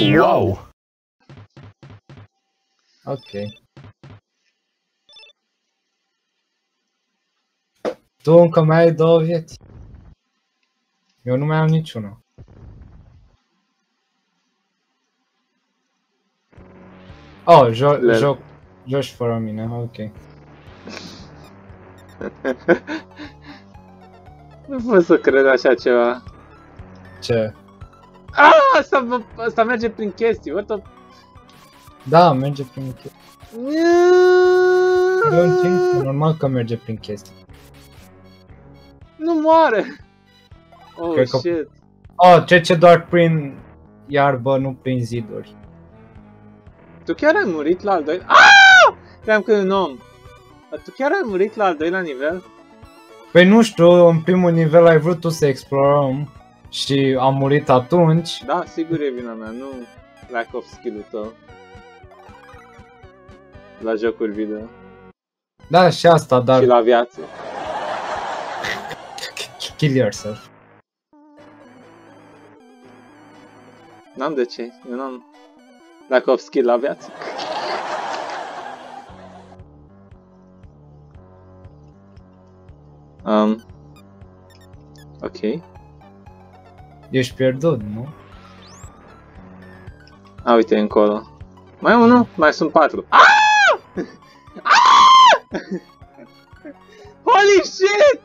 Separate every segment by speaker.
Speaker 1: Wow!
Speaker 2: Ok. Tu încă mai ai două vieți. Eu nu mai am niciuna. Oh, jo-
Speaker 3: Lel.
Speaker 2: joc, joci fără mine, ok.
Speaker 3: Nu pot să cred așa ceva.
Speaker 2: Ce?
Speaker 3: Ah, asta, vă- asta merge prin chestii, what the...
Speaker 2: Da, merge prin chestii. Don't think, normal că merge prin chestii.
Speaker 3: Nu moare! Oh,
Speaker 2: Cred că-
Speaker 3: shit.
Speaker 2: Oh, trece doar prin iarbă, nu prin ziduri.
Speaker 3: Tu chiar ai murit la al doilea... Ah! Cream că e un om. Dar tu chiar ai murit la al doilea nivel?
Speaker 2: Păi nu știu, în primul nivel ai vrut tu să explorăm și am murit atunci.
Speaker 3: Da, sigur e vina mea, nu lack of skill-ul tău. La jocuri video.
Speaker 2: Da, și asta, dar
Speaker 3: Și la viață.
Speaker 2: kill yourself.
Speaker 3: N-am de ce, eu n-am lack of skill la viață. Um, ok.
Speaker 2: Ești pierdut, nu?
Speaker 3: A, uite, încolo. Mai unul? Mai sunt patru. Ah! Ah! Holy shit!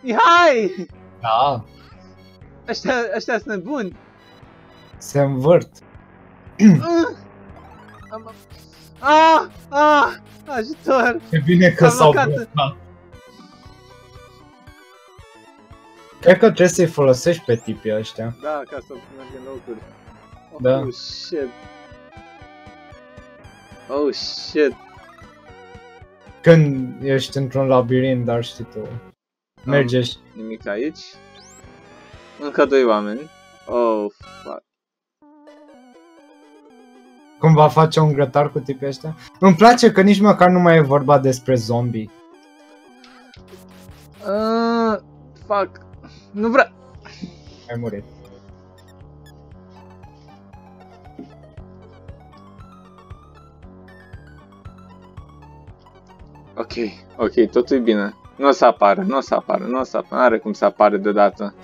Speaker 3: Mihai!
Speaker 2: Da.
Speaker 3: Ăștia, ăștia sunt nebuni.
Speaker 2: Se învârt.
Speaker 3: Ah! Ah! Ah! Ajutor!
Speaker 2: E bine că s-au blocat. Cred că trebuie să-i folosești pe tipii ăștia.
Speaker 3: Da, ca să merg în locuri. Oh,
Speaker 2: Da.
Speaker 3: shit. Oh, shit.
Speaker 2: Când ești într-un labirint, dar știi tu. Merge și...
Speaker 3: Nimic aici. Încă doi oameni. Oh, fuck.
Speaker 2: Cum va face un grătar cu tipii ăștia? Îmi place că nici măcar nu mai e vorba despre zombie.
Speaker 3: Uh, fuck. Nu vreau.
Speaker 2: Ai murit.
Speaker 3: Ok, ok, totul e bine. Nu o să apară, nu o să apară, nu o să apară. Are cum să apare deodată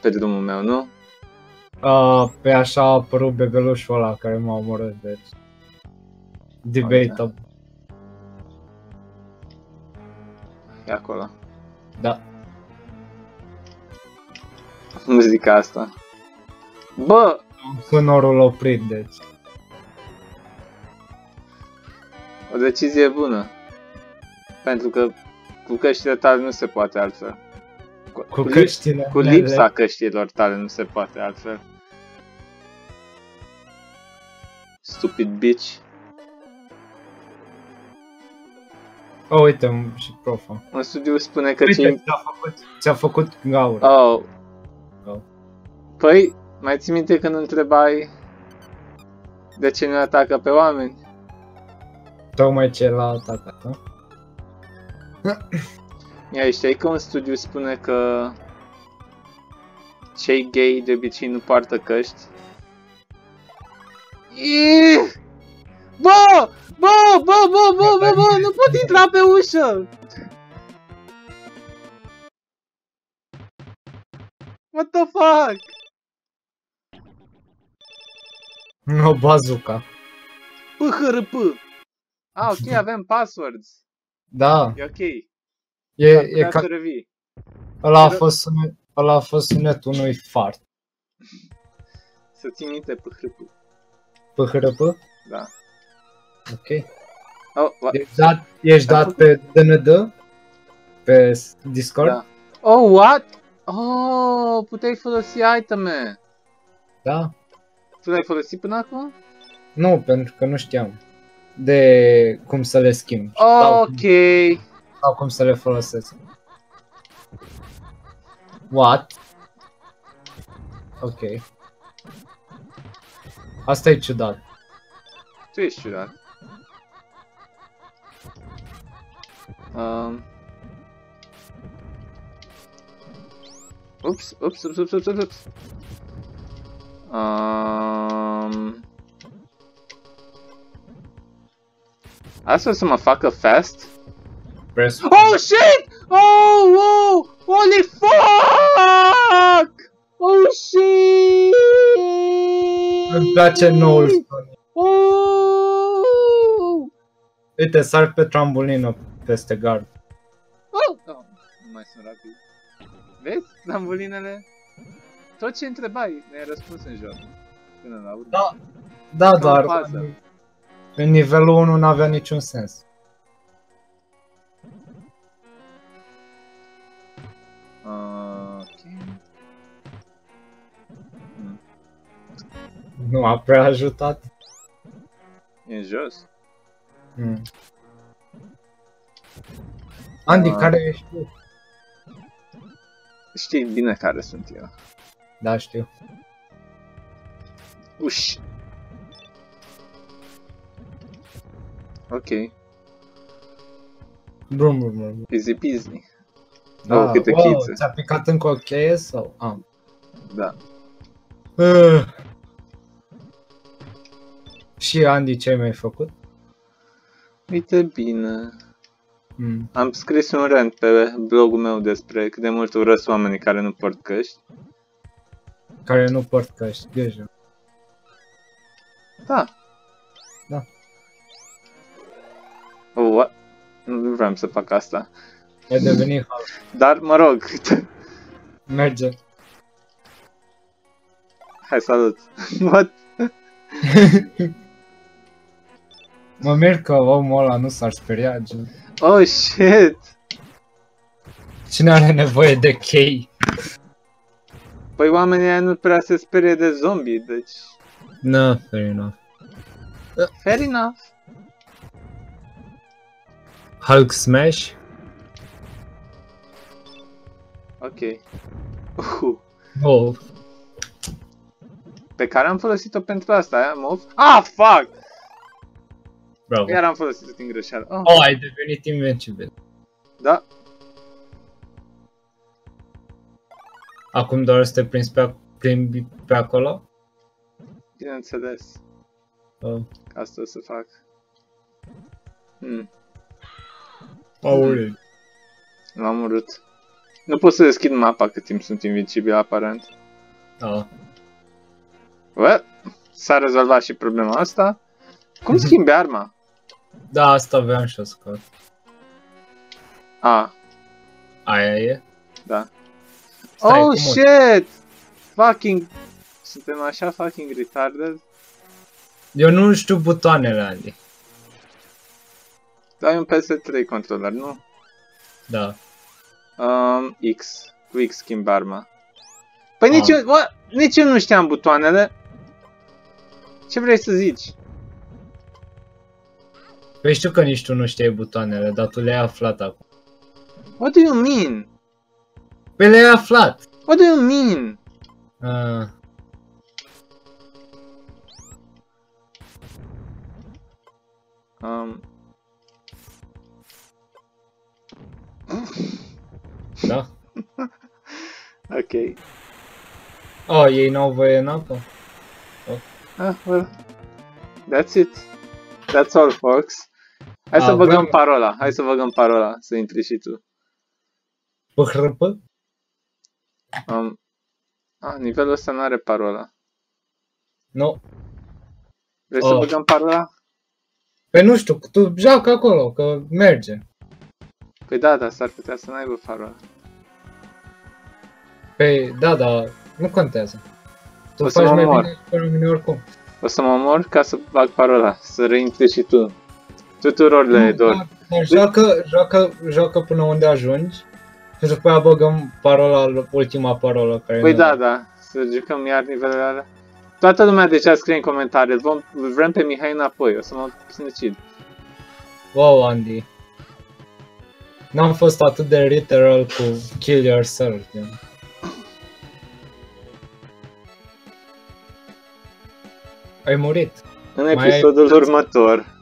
Speaker 3: pe drumul meu, nu?
Speaker 2: Uh, pe așa a apărut bebelușul ăla care m-a omorât, deci... Debatable.
Speaker 3: E acolo.
Speaker 2: Da.
Speaker 3: Muzica asta. Bă,
Speaker 2: Sonorul oprit, deci.
Speaker 3: o decizie bună. Pentru că cu căștile tale nu se poate altfel.
Speaker 2: Cu
Speaker 3: lip-
Speaker 2: căștile
Speaker 3: Cu
Speaker 2: mele.
Speaker 3: lipsa căștilor tale nu se poate altfel. Stupid bitch.
Speaker 2: Oh, uite, și profa.
Speaker 3: Un studiu spune că
Speaker 2: Uite,
Speaker 3: cei...
Speaker 2: ți-a făcut, ți-a făcut gaură.
Speaker 3: Oh.
Speaker 2: Oh.
Speaker 3: Păi, mai ții minte când întrebai de ce nu atacă pe oameni?
Speaker 2: Tocmai ce l-a atacat, nu?
Speaker 3: Ia știai că un studiu spune că cei gay de obicei nu poartă căști? Ih! Bă! Bă! Bă! Bă! Bă! Bă! Bă! Nu pot intra pe ușă! What the fuck?
Speaker 2: O bazuca.
Speaker 3: PHRP. Ah, ok, avem passwords.
Speaker 2: Da,
Speaker 3: E ok.
Speaker 2: e, e
Speaker 3: Ca
Speaker 2: ca...
Speaker 3: să revii.
Speaker 2: Ăla a fost, sunet, ăla a fost sunetul unui fart.
Speaker 3: Să ții minte PHRP.
Speaker 2: PHRP?
Speaker 3: Da.
Speaker 2: Ok.
Speaker 3: Oh, what?
Speaker 2: Ești dat, ești
Speaker 3: Am
Speaker 2: dat pe DND? Pe s- Discord?
Speaker 3: Da. Oh, what? Oh, puteai folosi iteme.
Speaker 2: da?
Speaker 3: Tu l-ai folosit până acum?
Speaker 2: Nu, pentru că nu știam de cum să le schimb.
Speaker 3: Oh,
Speaker 2: Sau,
Speaker 3: ok.
Speaker 2: sau cum să le folosesc. What? Ok. Asta e ciudat.
Speaker 3: Tu ești ciudat. Um. Ups, ups, ups, ups, ups, ups. Um, Asta o să mă facă fast?
Speaker 2: Press.
Speaker 3: Oh shit! Oh, oh! Holy fuck! Oh shit!
Speaker 2: Îmi place noul Sonic.
Speaker 3: Oh!
Speaker 2: Uite, sar pe trambulină peste gard.
Speaker 3: Oh! oh! Nu mai sunt rapid. Vezi? Trambulinele? Tot ce întrebai, ne-ai răspuns în joc. Până la urmă.
Speaker 2: Da, da,
Speaker 3: Ca o
Speaker 2: dar
Speaker 3: fază.
Speaker 2: În, în nivelul 1 n-avea niciun sens.
Speaker 3: Uh, ok. Hmm.
Speaker 2: Nu a prea ajutat.
Speaker 3: E în jos?
Speaker 2: Mm. Andy,
Speaker 3: Ah.
Speaker 2: care ești tu?
Speaker 3: Știi bine care sunt eu.
Speaker 2: Da, știu.
Speaker 3: Uș. Ok,
Speaker 2: Brum, brum, brum.
Speaker 3: easy peasy.
Speaker 2: Da,
Speaker 3: Oh, câte
Speaker 2: wow,
Speaker 3: chițe.
Speaker 2: Ți-a picat încă o cheie sau? Am.
Speaker 3: Da.
Speaker 2: Uh. Și Andy, ce mi-ai făcut?
Speaker 3: Uite bine.
Speaker 2: Mm.
Speaker 3: Am scris un rant pe blogul meu despre cât de mult urăsc oamenii care nu port căști.
Speaker 2: Care nu port căști, deja.
Speaker 3: Da.
Speaker 2: Da.
Speaker 3: What? Nu vreau să fac asta.
Speaker 2: E devenit hal.
Speaker 3: Dar, mă rog,
Speaker 2: Merge.
Speaker 3: hai salut. What?
Speaker 2: Mă mir că omul ăla nu s-ar speria, gen.
Speaker 3: Oh, shit!
Speaker 2: Cine are nevoie de chei?
Speaker 3: Păi oamenii ăia nu prea se sperie de zombie, deci...
Speaker 2: No, fair enough.
Speaker 3: Fair enough.
Speaker 2: Hulk Smash?
Speaker 3: Ok. Uh,
Speaker 2: Oh.
Speaker 3: pe care am folosit-o pentru asta, aia, mov? Ah, fuck!
Speaker 2: Bravo.
Speaker 3: Iar am folosit-o din greșeală. Oh,
Speaker 2: Oh, ai devenit invincibil.
Speaker 3: da.
Speaker 2: Acum doar să te prinzi pe, plimbi pe acolo?
Speaker 3: Bineînțeles.
Speaker 2: Oh.
Speaker 3: Că asta o să fac. Hmm,
Speaker 2: Aoleu.
Speaker 3: l-am urât. Nu pot să deschid mapa cât timp sunt invincibil, aparent.
Speaker 2: Da.
Speaker 3: Well, s-a rezolvat și problema asta. Cum schimbi arma?
Speaker 2: Da, asta aveam și o scot.
Speaker 3: A,
Speaker 2: Aia e?
Speaker 3: da.
Speaker 2: Stai,
Speaker 3: oh,
Speaker 2: cum o-
Speaker 3: shit! Fucking... Suntem așa fucking retarded.
Speaker 2: Eu nu știu butoanele, Andy.
Speaker 3: Tu ai un PS3 controller, nu?
Speaker 2: Da.
Speaker 3: Um, X. Cu X schimb arma. Păi nici,
Speaker 2: Ah.
Speaker 3: eu, what? nici eu nu știam butoanele. Ce vrei să zici?
Speaker 2: Păi știu că nici tu nu știi butoanele, dar tu le-ai aflat acum.
Speaker 3: What do you mean?
Speaker 2: Păi le-ai aflat!
Speaker 3: What do you mean?
Speaker 2: Ah.
Speaker 3: Um,
Speaker 2: Da?
Speaker 3: ok.
Speaker 2: Oh, ei n-au voie în apă?
Speaker 3: Ah, well. That's it. That's all, folks. Hai să
Speaker 2: Ah,
Speaker 3: băgăm
Speaker 2: vreau-
Speaker 3: parola. Hai să băgăm parola. Să intri și tu.
Speaker 2: Păhrăpă?
Speaker 3: Um, ah, nivelul ăsta nu are parola.
Speaker 2: Nu.
Speaker 3: Vrei să
Speaker 2: Oh.
Speaker 3: băgăm parola?
Speaker 2: Păi nu știu, tu joacă acolo, că merge.
Speaker 3: Păi da, dar s-ar putea să n-aibă parola.
Speaker 2: Păi, da, da, nu contează. Tu
Speaker 3: O să
Speaker 2: faci
Speaker 3: mă
Speaker 2: mai
Speaker 3: omor.
Speaker 2: bine pe mine oricum.
Speaker 3: O să mă mor ca să bag parola. Să reintri și tu. Tuturor le
Speaker 2: Nu,
Speaker 3: dor.
Speaker 2: dar- dar joacă, joacă, joacă până unde ajungi și după aia băgăm parola, ultima parolă care
Speaker 3: Păi
Speaker 2: nu-
Speaker 3: da, da. Să jucăm iar nivelele alea. Toată lumea deja scrie în comentarii. Vom, vrem pe Mihai înapoi. O să mă sinucid.
Speaker 2: Wow, Andy. N-am fost atât de literal cu kill yourself. gen. Ai murit.
Speaker 3: În
Speaker 2: Mai ai-
Speaker 3: episodul următor.